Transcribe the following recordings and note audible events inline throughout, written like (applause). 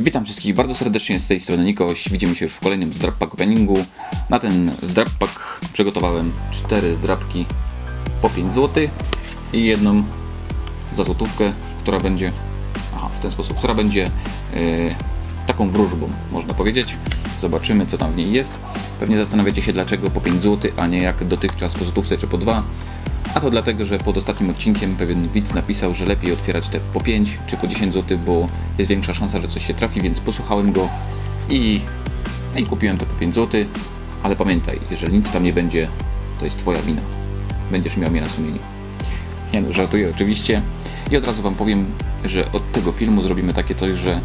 Witam wszystkich bardzo serdecznie z tej strony Nikoś. Widzimy się już w kolejnym Zdrap Pack Openingu. Na ten Zdrap Pack przygotowałem cztery zdrapki po 5 zł i jedną za złotówkę, która będzie aha, w ten sposób, która będzie yy, taką wróżbą, można powiedzieć. Zobaczymy, co tam w niej jest. Pewnie zastanawiacie się, dlaczego po 5 zł, a nie jak dotychczas po złotówce czy po 2. A to dlatego, że pod ostatnim odcinkiem pewien widz napisał, że lepiej otwierać te po 5 czy po 10 zł, bo jest większa szansa, że coś się trafi, więc posłuchałem go i, i kupiłem to po 5 zł. Ale pamiętaj, jeżeli nic tam nie będzie, to jest Twoja wina. Będziesz miał mnie na sumieniu. Nie no, żartuję oczywiście. I od razu Wam powiem, że od tego filmu zrobimy takie coś, że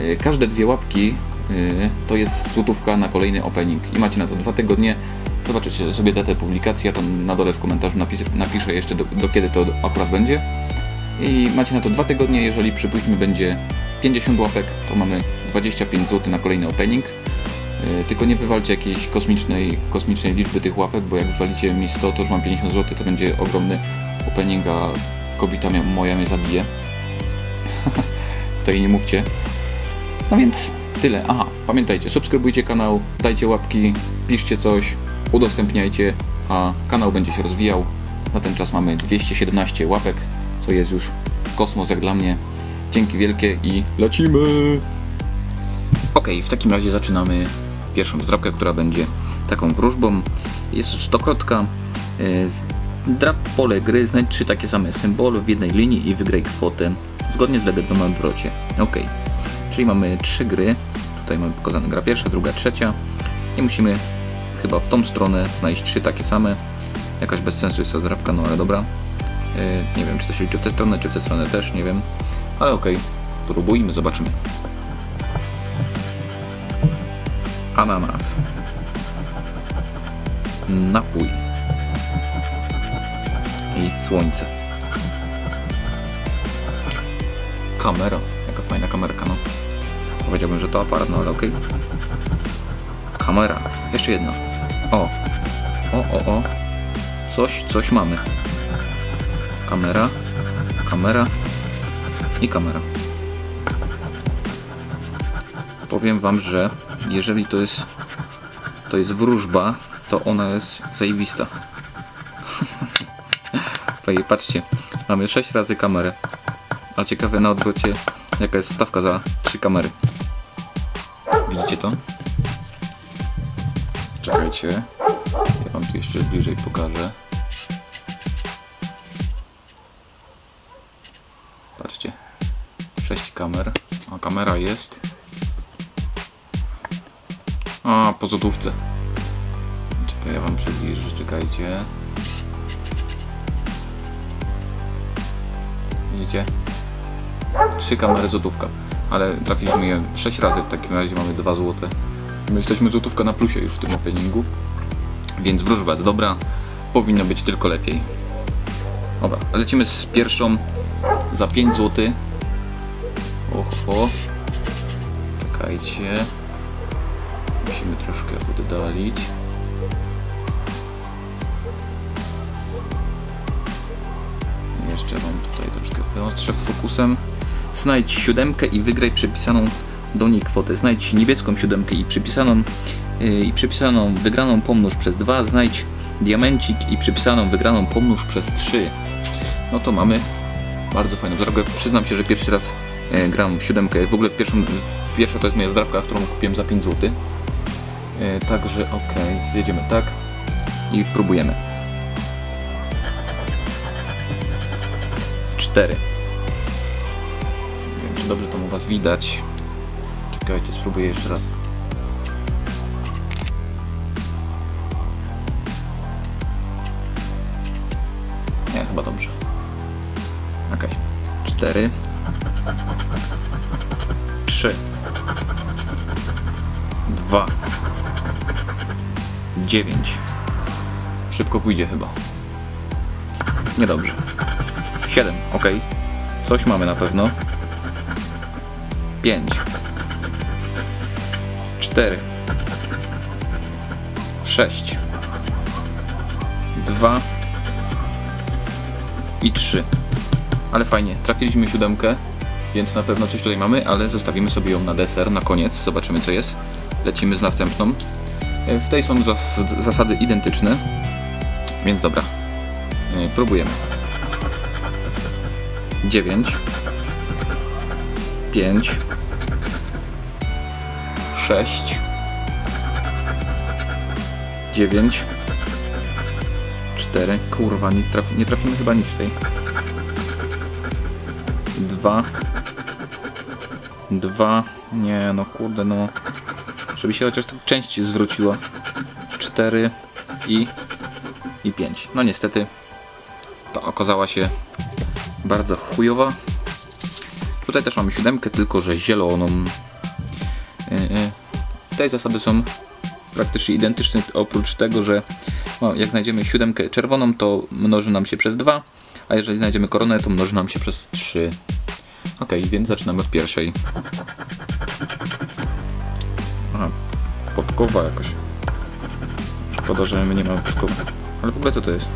y, każde dwie łapki y, to jest złotówka na kolejny opening. I macie na to dwa tygodnie. Zobaczycie sobie datę publikacji, ja tam na dole w komentarzu napis, napiszę jeszcze do, do kiedy to akurat będzie. I macie na to dwa tygodnie, jeżeli przypuśćmy będzie 50 łapek, to mamy 25 zł na kolejny opening. Yy, tylko nie wywalcie jakiejś kosmicznej, kosmicznej liczby tych łapek, bo jak wywalicie mi 100, to już mam 50 zł, to będzie ogromny opening, a kobieta moja mnie zabije. (laughs) to jej nie mówcie. No więc tyle. Aha, pamiętajcie, subskrybujcie kanał, dajcie łapki, piszcie coś, udostępniajcie, a kanał będzie się rozwijał. Na ten czas mamy 217 łapek, co jest już kosmos jak dla mnie. Dzięki wielkie i lecimy! Ok, w takim razie zaczynamy pierwszą zdrabkę, która będzie taką wróżbą. Jest to stokrotka. Yy, Zdrab pole gry, znajdź trzy takie same symbole w jednej linii i wygraj kwotę zgodnie z legendą na odwrocie. Ok, czyli mamy trzy gry. Tutaj mamy pokazane gra pierwsza, druga, trzecia i musimy chyba w tą stronę znaleźć trzy takie same. Jakaś bez sensu jest ta zdrabka, no ale dobra. Yy, nie wiem, czy to się liczy w tę stronę, czy w tę stronę też, nie wiem. Ale okej, okay. próbujmy, zobaczymy. Ananas. Napój. I słońce. Kamera. Jaka fajna kamerka, no. Powiedziałbym, że to aparat, no ale okej. Okay. Kamera. Jeszcze jedna. O. O, o, o. Coś, coś mamy. Kamera. Kamera. I kamera. Powiem wam, że jeżeli to jest to jest wróżba, to ona jest zajebista. (laughs) Patrzcie, mamy 6 razy kamerę. A ciekawe na odwrocie, jaka jest stawka za 3 kamery. Widzicie to? Czekajcie. Ja wam tu jeszcze bliżej pokażę. Patrzcie. 6 kamer. A kamera jest. A, po złotówce. Czekaj, ja wam przybliżę, czekajcie. Widzicie? Trzy kamery złotówka. Ale trafiliśmy je 6 razy, w takim razie mamy 2 złote. My jesteśmy złotówka na plusie już w tym openingu. Więc wróżba jest dobra. Powinno być tylko lepiej. Dobra, lecimy z pierwszą za 5 zł. Oho. Czekajcie. Musimy troszkę oddalić. Jeszcze wam tutaj troszkę wyostrzę fokusem. Znajdź siódemkę i wygraj przypisaną do niej kwotę. Znajdź niebieską siódemkę i przypisaną, yy, i przypisaną wygraną pomnóż przez 2. Znajdź diamencik i przypisaną wygraną pomnóż przez 3. No to mamy bardzo fajną drogę. Przyznam się, że pierwszy raz e, gram w siódemkę. W ogóle w pierwszą, w pierwsza to jest moja zdrabka, którą kupiłem za 5 zł. E, także ok, jedziemy tak i próbujemy. 4. Nie wiem, czy dobrze to u Was widać. Czekajcie, spróbuję jeszcze raz. Nie, chyba dobrze. Ok. 4. 3. 2. 9. Szybko pójdzie chyba. Niedobrze. 7. Ok. Coś mamy na pewno. 5. 4. 6. 2. I 3. Ale fajnie. Trafiliśmy siódemkę. więc na pewno coś tutaj mamy, ale zostawimy sobie ją na deser, na koniec, zobaczymy co jest. Lecimy z następną. E, W tej są zas zasady identyczne, więc dobra, E, próbujemy. 9 5 6 9 4 Kurwa, nic traf nie trafimy chyba nic w tej. 2 2 Nie, no kurde, no. Żeby się chociaż część zwróciła. 4 i i 5. No niestety to okazała się bardzo chujowa. Tutaj też mamy siódemkę, tylko że zieloną. Yy, Te zasady są praktycznie identyczne, oprócz tego, że no, jak znajdziemy siódemkę czerwoną, to mnoży nam się przez 2, a jeżeli znajdziemy koronę, to mnoży nam się przez 3. Ok, więc zaczynamy od pierwszej. Aha, podkowa jakoś. Szkoda, że my nie mamy podkowy. Ale w ogóle co to jest?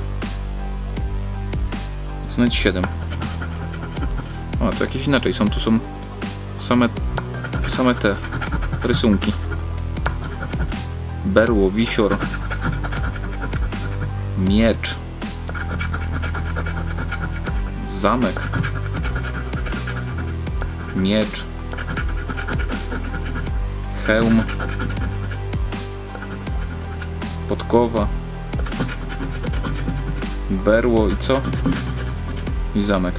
Znajdź 7. O, to jakieś inaczej są. Tu są same, same te rysunki. Berło, wisior, miecz, zamek, miecz, hełm, podkowa, berło i co? I zamek.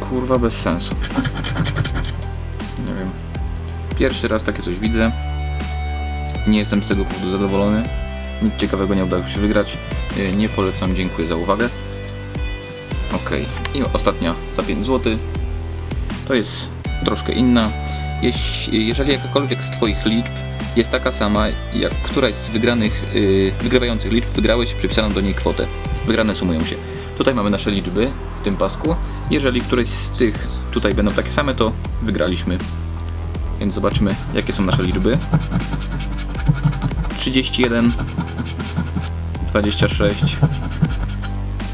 Kurwa bez sensu. Nie wiem. Pierwszy raz takie coś widzę. Nie jestem z tego powodu zadowolony. Nic ciekawego nie udało się wygrać. Yy, Nie polecam, dziękuję za uwagę. Ok, i ostatnia za 5 zł. To jest troszkę inna. Jeżeli jakakolwiek z Twoich liczb jest taka sama, jak któraś z wygranych, yy, wygrywających liczb wygrałeś, przypisano do niej kwotę. Wygrane sumują się. Tutaj mamy nasze liczby w tym pasku. Jeżeli któreś z tych tutaj będą takie same, to wygraliśmy. Więc zobaczymy, jakie są nasze liczby. 31, 26,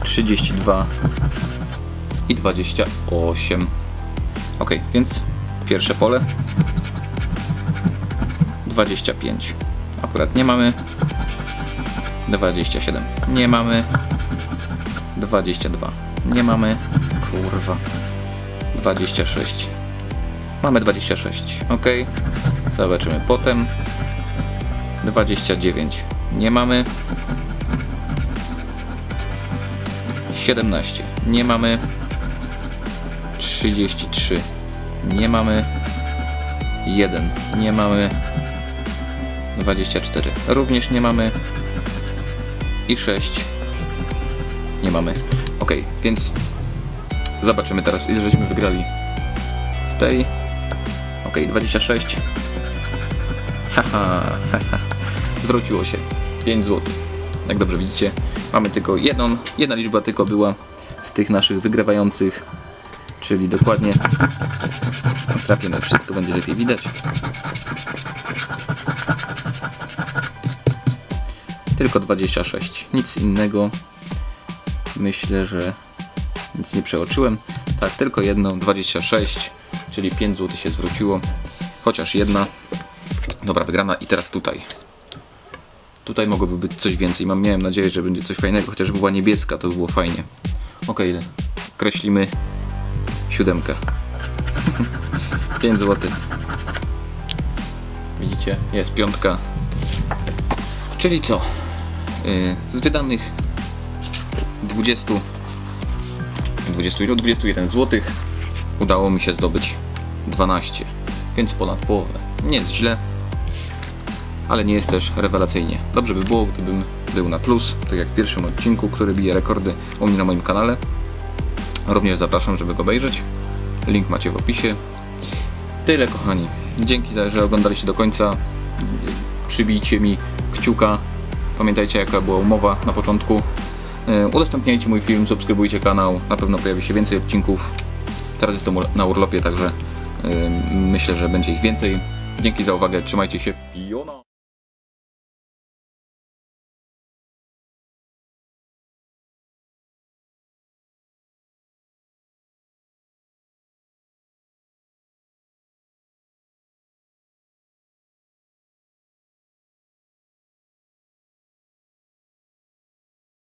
32 i 28. Ok, więc pierwsze pole 25. Akurat nie mamy. 27. Nie mamy. 22. Nie mamy. Kurwa. 26. Mamy 26. Ok. Zobaczymy potem. 29. Nie mamy. 17. Nie mamy. 33. Nie mamy. 1. Nie mamy. 24. Również nie mamy. I 6. Nie mamy. Ok, więc zobaczymy teraz, ile żeśmy wygrali w tej. Ok, 26. Haha. Zwróciło się. 5 zł. Jak dobrze widzicie, mamy tylko jedną, jedna liczba tylko była z tych naszych wygrywających, czyli dokładnie trafione wszystko będzie lepiej widać. Tylko 26, nic innego. Myślę, że nic nie przeoczyłem. Tak, tylko jedno, 26, czyli 5 zł się zwróciło. Chociaż jedna. Dobra, wygrana i teraz tutaj. Tutaj mogłoby być coś więcej. Mam, miałem nadzieję, że będzie coś fajnego, chociaż była niebieska, to by było fajnie. Ok, kreślimy siódemkę. (laughs) 5 zł. Widzicie? Jest piątka. Czyli co? Yy, z wydanych 20 20 ilu? 21 zł udało mi się zdobyć 12, więc ponad połowę. Nie jest źle, ale nie jest też rewelacyjnie. Dobrze by było, gdybym był na plus, tak jak w pierwszym odcinku, który bije rekordy u mnie na moim kanale. Również zapraszam, żeby go obejrzeć. Link macie w opisie. Tyle kochani. Dzięki, za, że oglądaliście do końca. Przybijcie mi kciuka. Pamiętajcie jaka była umowa na początku. E, Udostępniajcie mój film, subskrybujcie kanał. Na pewno pojawi się więcej odcinków. Teraz jestem na urlopie, także myślę, że będzie ich więcej. Dzięki za uwagę. Trzymajcie się. Piona!